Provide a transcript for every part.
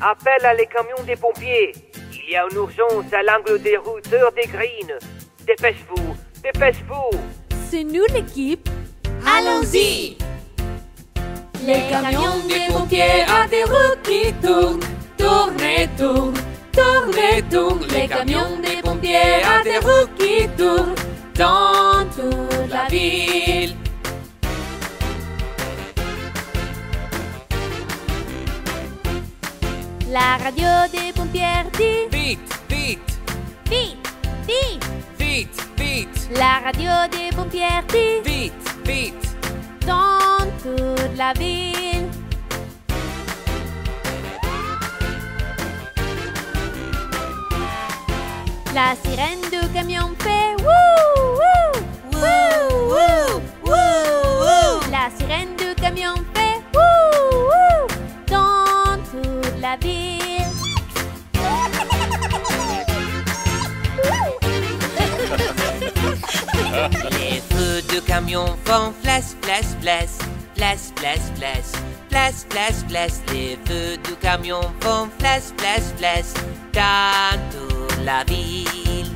appelle à les camions des pompiers. Il y a une urgence à l'angle des routeurs des Green. Dépêche-vous, dépêche-vous. C'est nous l'équipe. Allons-y Les camions des pompiers à des roues qui tournent, tournent et tournent, tournent et tournent. Les camions des pompiers à des roues qui tournent dans toute la ville. La radio des pompiers dit Vite, vite, vite, vite. vite, vite, La radio des pompiers dit vite, vite. dans toute la ville. La sirène du camion fait wouh wouh Les feux de camion font flash, flash, flash, flash, flash, flash, flash, flash, flash. Les feux du camion font flash, flash, flash dans toute la ville.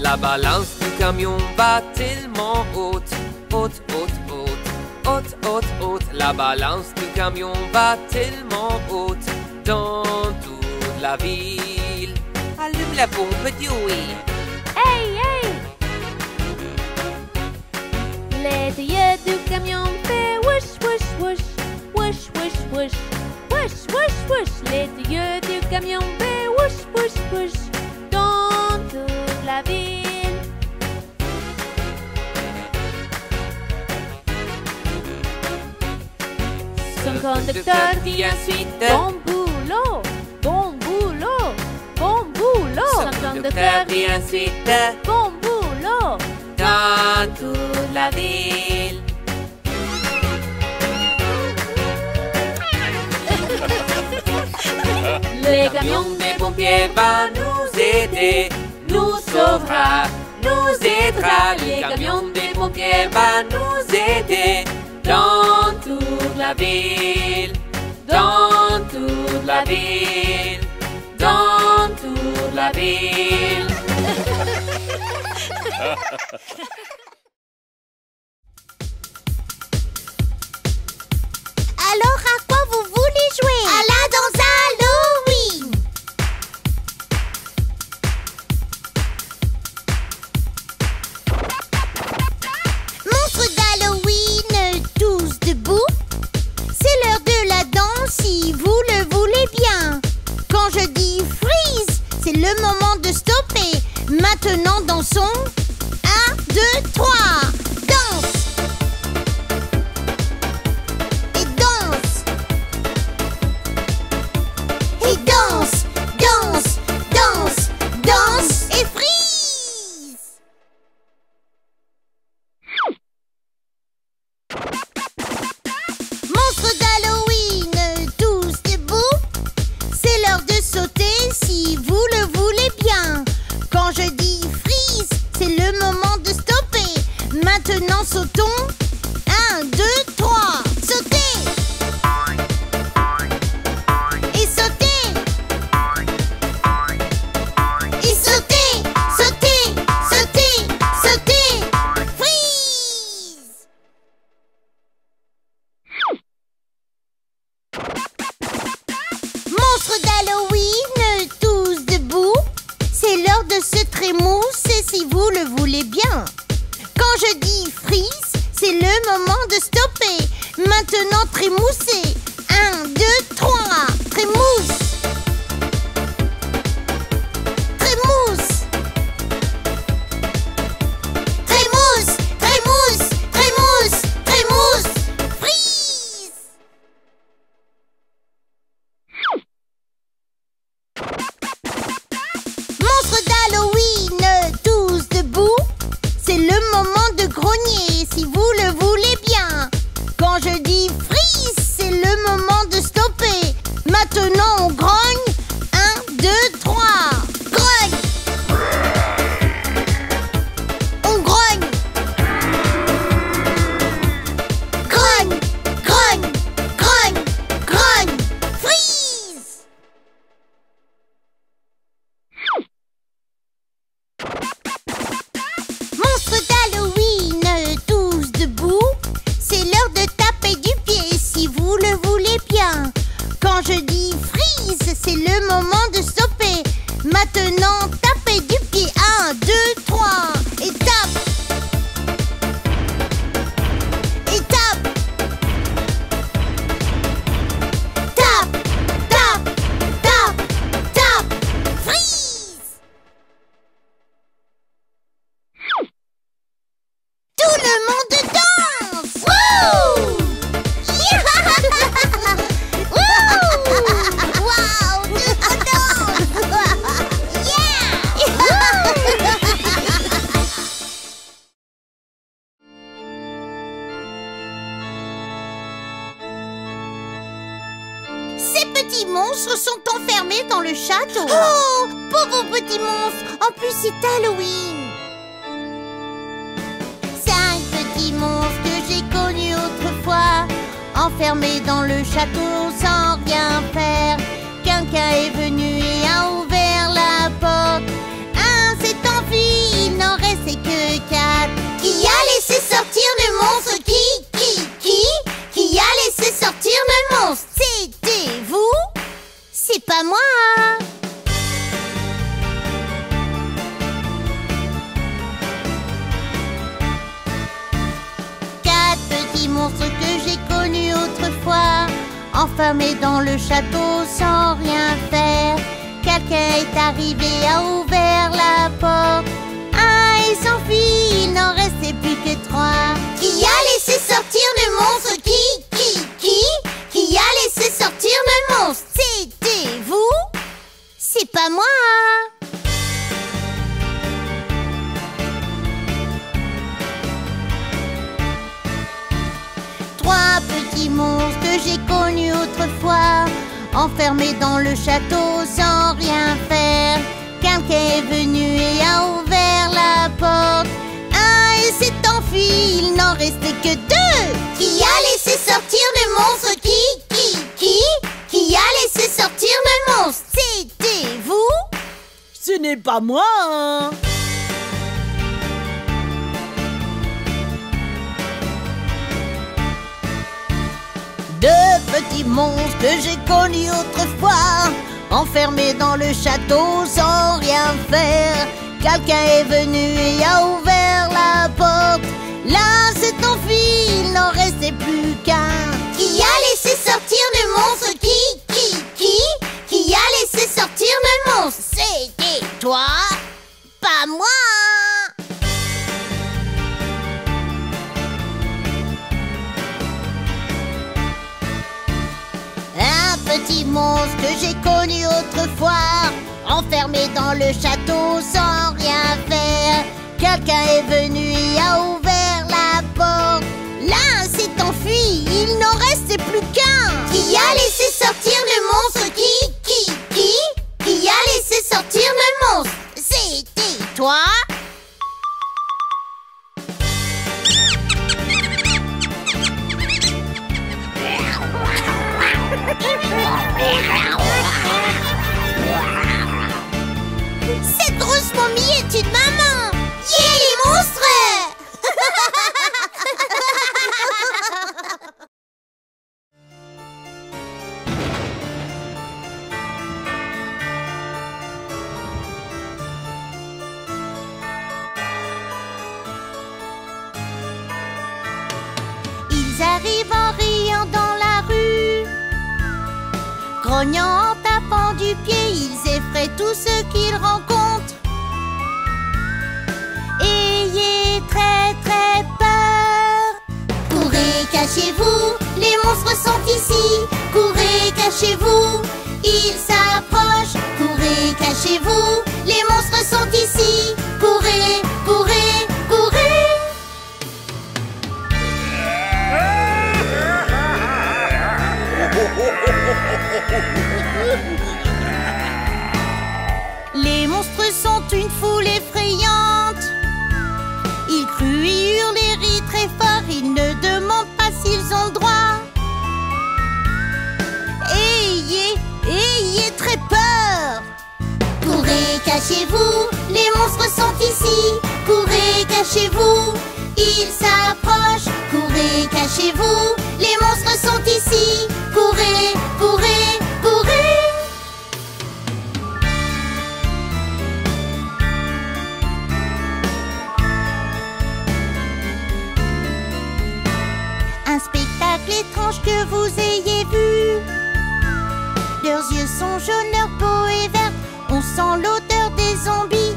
La balance du camion va tellement haute, haute, haute, haute, haute, haute, haute. La balance du camion va tellement haute dans toute la ville. Allume la bombe, Dewey. Hey, hey! Les yeux du camion fait wouch, wouch, wouch. Wouch, wouch, wouch. Wouch, wouch, wouch. Les yeux du camion fait wouch, wouch, wouch. Dans toute la ville. Son conducteur dit ensuite Bon boulot Son conducteur dit ensuite Bon boulot. dans toute la ville. Les camion des pompiers va nous aider, nous sauvera, nous aidera. Les camions des pompiers va nous aider dans toute la ville, dans toute la ville, dans la ville. Alors à quoi vous voulez jouer? À la danse Halloween. Monstre d'Halloween, tous debout. C'est l'heure de la danse si vous le voulez bien. Quand je dis Maintenant dansons 1, 2, 3 Quand je dis freeze, c'est le moment de stopper. Maintenant trémousser. 1, 2, 3. Trémousse. Trémousse. no, Maintenant, tapez du pied plus, c'est Halloween. Cinq petits monstres que j'ai connus autrefois, enfermés dans le château sans rien faire. Quelqu'un est venu et a ouvert la porte. Un s'est enfui, il n'en restait que quatre. Qui a laissé sortir le monstre Qui château sans rien faire. Quelqu'un est arrivé, a ouvert la porte. Un est s'enfuit, il n'en restait plus que trois. Qui a laissé sortir le monstre? Qui Qui Qui Qui a laissé sortir le monstre? C'était vous? C'est pas moi Trois petits monstres que j'ai connus enfermés dans le château sans rien faire. Quelqu'un est venu et a ouvert la porte. Un et s'est enfui, il n'en restait que deux. Qui a laissé sortir le monstre? Qui Qui Qui Qui a laissé sortir le monstre? C'était vous? Ce n'est pas moi, hein petits monstres que j'ai connus autrefois, enfermés dans le château sans rien faire. Quelqu'un est venu et a ouvert la porte. L'un s'est enfui, il n'en restait plus qu'un. Qui a laissé sortir le monstre Enfermé dans le château sans rien faire. Quelqu'un est venu et a ouvert la porte. L'un s'est enfui, il n'en restait plus qu'un. Qui a laissé sortir le monstre? Qui Qui Qui Qui a laissé sortir le monstre? C'était toi arrivent en riant dans la rue Grognant en tapant du pied, ils effraient tous ceux qu'ils rencontrent. Ayez très très peur. Courez, cachez-vous, les monstres sont ici. Courez, cachez-vous, ils s'approchent. Ici. Courez, cachez-vous, ils s'approchent. Courez, cachez-vous, les monstres sont ici. Courez, courez, courez. Un spectacle étrange que vous ayez vu. Leurs yeux sont jaunes, leur peau est verte. On sent l'odeur des zombies.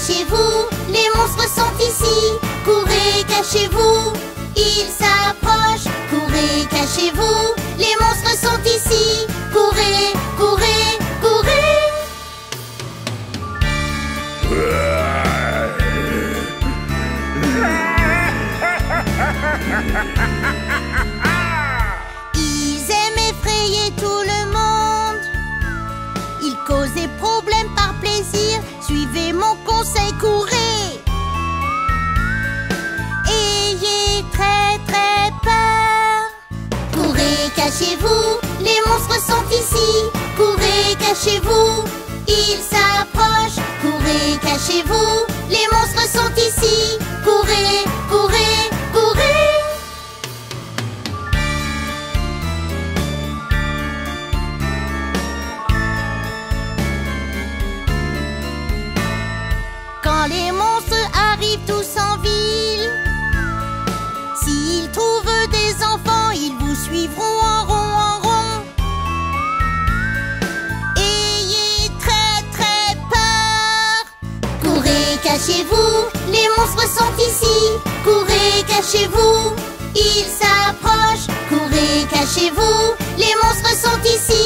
Cachez-vous, les monstres sont ici. Courez, cachez-vous, ils s'approchent. Courez, cachez-vous, les monstres sont ici. Courez, courez, courez. Conseil, courez. Ayez très très peur. Courez, cachez-vous, les monstres sont ici. Courez, cachez-vous, ils s'approchent. Courez, cachez-vous, les cachez-vous, ils s'approchent. Courez, cachez-vous, les monstres sont ici.